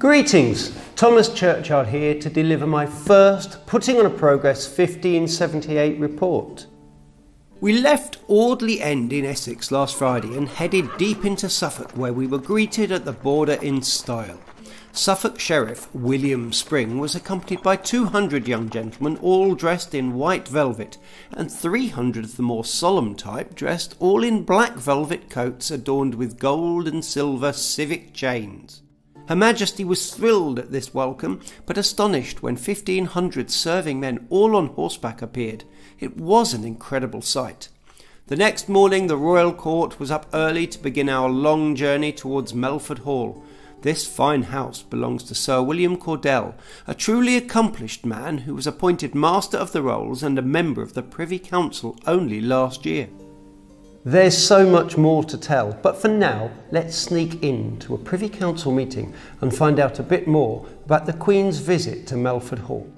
Greetings, Thomas Churchyard here to deliver my first Putting on a Progress 1578 report. We left Audley End in Essex last Friday and headed deep into Suffolk where we were greeted at the border in style. Suffolk Sheriff William Spring was accompanied by 200 young gentlemen all dressed in white velvet and 300 of the more solemn type dressed all in black velvet coats adorned with gold and silver civic chains. Her Majesty was thrilled at this welcome, but astonished when 1500 serving men all on horseback appeared. It was an incredible sight. The next morning, the royal court was up early to begin our long journey towards Melford Hall. This fine house belongs to Sir William Cordell, a truly accomplished man who was appointed Master of the Rolls and a member of the Privy Council only last year. There's so much more to tell, but for now, let's sneak into a Privy Council meeting and find out a bit more about the Queen's visit to Melford Hall.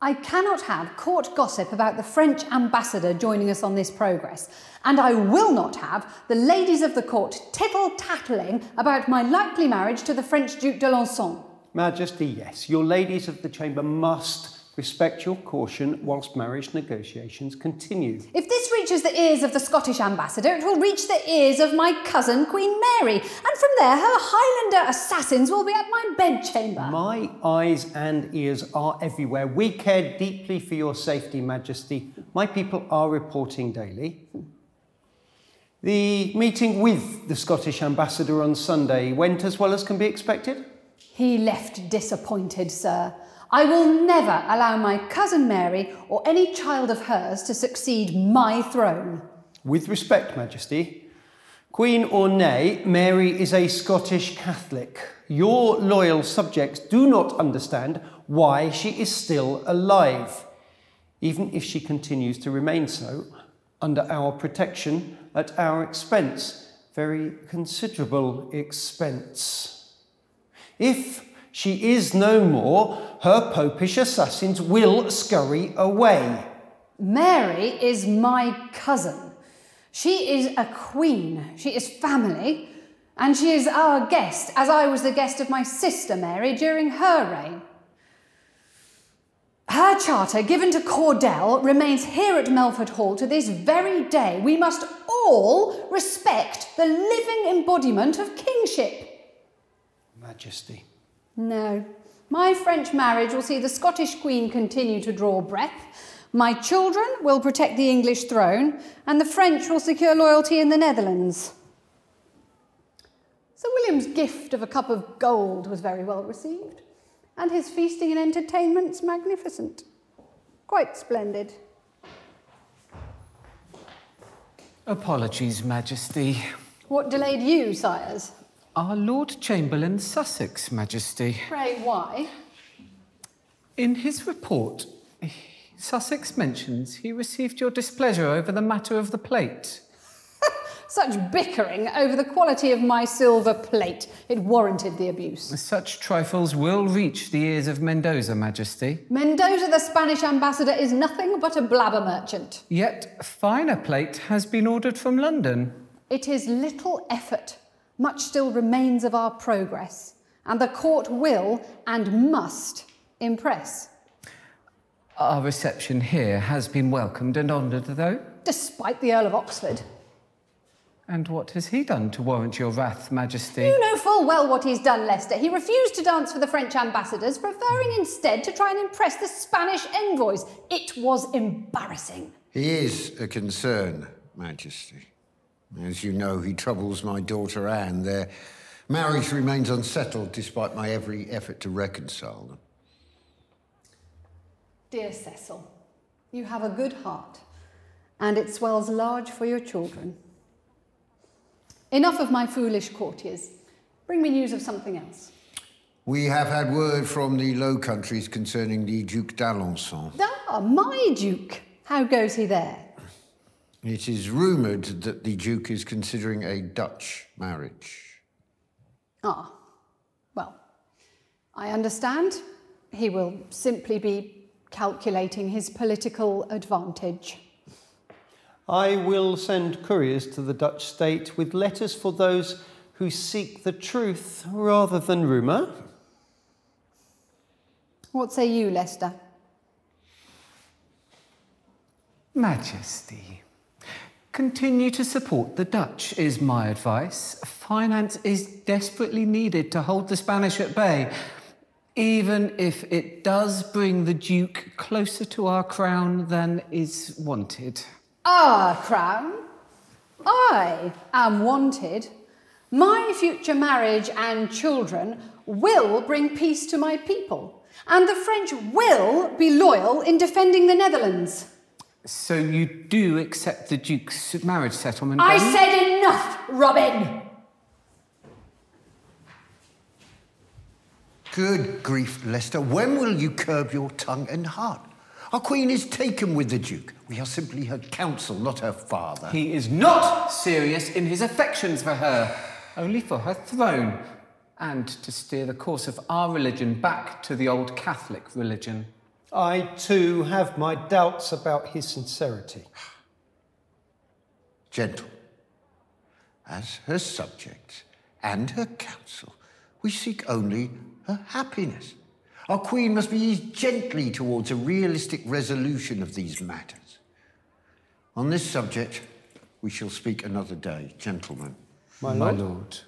I cannot have court gossip about the French ambassador joining us on this progress, and I will not have the ladies of the court tittle-tattling about my likely marriage to the French Duc d'Alençon. Majesty, yes, your ladies of the chamber must Respect your caution whilst marriage negotiations continue. If this reaches the ears of the Scottish ambassador, it will reach the ears of my cousin Queen Mary, and from there her Highlander assassins will be at my bedchamber. My eyes and ears are everywhere. We care deeply for your safety, Majesty. My people are reporting daily. The meeting with the Scottish ambassador on Sunday went as well as can be expected? He left disappointed, sir. I will never allow my cousin Mary or any child of hers to succeed my throne. With respect, Majesty, Queen or nay, Mary is a Scottish Catholic. Your loyal subjects do not understand why she is still alive, even if she continues to remain so under our protection at our expense, very considerable expense. If she is no more, her popish assassins will scurry away. Mary is my cousin. She is a queen. She is family. And she is our guest, as I was the guest of my sister Mary during her reign. Her charter, given to Cordell, remains here at Melford Hall to this very day. We must all respect the living embodiment of kingship. Majesty. No. My French marriage will see the Scottish Queen continue to draw breath. My children will protect the English throne, and the French will secure loyalty in the Netherlands. Sir William's gift of a cup of gold was very well received, and his feasting and entertainments magnificent. Quite splendid. Apologies, Majesty. What delayed you, sires? Our Lord Chamberlain Sussex, Majesty. Pray, why? In his report, Sussex mentions he received your displeasure over the matter of the plate. Such bickering over the quality of my silver plate. It warranted the abuse. Such trifles will reach the ears of Mendoza, Majesty. Mendoza, the Spanish ambassador, is nothing but a blabber merchant. Yet finer plate has been ordered from London. It is little effort much still remains of our progress, and the court will and must impress. Our reception here has been welcomed and honoured, though. Despite the Earl of Oxford. And what has he done to warrant your wrath, Majesty? You know full well what he's done, Leicester. He refused to dance for the French ambassadors, preferring instead to try and impress the Spanish envoys. It was embarrassing. He is a concern, Majesty. As you know, he troubles my daughter Anne. Their marriage remains unsettled despite my every effort to reconcile them. Dear Cecil, you have a good heart, and it swells large for your children. Enough of my foolish courtiers. Bring me news of something else. We have had word from the Low Countries concerning the Duke d'Alençon. Ah, my Duke. How goes he there? It is rumoured that the Duke is considering a Dutch marriage. Ah, well, I understand. He will simply be calculating his political advantage. I will send couriers to the Dutch state with letters for those who seek the truth rather than rumour. What say you, Leicester? Majesty, continue to support the Dutch, is my advice. Finance is desperately needed to hold the Spanish at bay, even if it does bring the Duke closer to our crown than is wanted. Our crown? I am wanted. My future marriage and children will bring peace to my people, and the French will be loyal in defending the Netherlands. So you do accept the Duke's marriage settlement? I then? said enough, Robin! Good grief, Leicester. When will you curb your tongue and heart? Our Queen is taken with the Duke. We are simply her counsel, not her father. He is not serious in his affections for her, only for her throne, and to steer the course of our religion back to the old Catholic religion. I too have my doubts about his sincerity. Gentle. As her subjects and her counsel, we seek only her happiness. Our Queen must be eased gently towards a realistic resolution of these matters. On this subject, we shall speak another day, gentlemen. My My lord. lord.